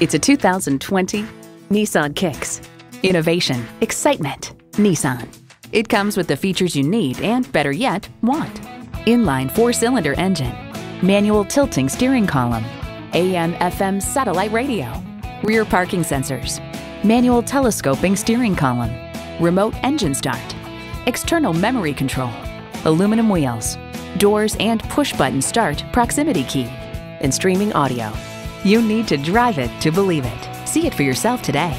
It's a 2020 Nissan Kicks. Innovation, excitement, Nissan. It comes with the features you need and, better yet, want. Inline four cylinder engine, manual tilting steering column, AM FM satellite radio, rear parking sensors, manual telescoping steering column, remote engine start, external memory control, aluminum wheels, doors and push button start proximity key, and streaming audio. You need to drive it to believe it. See it for yourself today.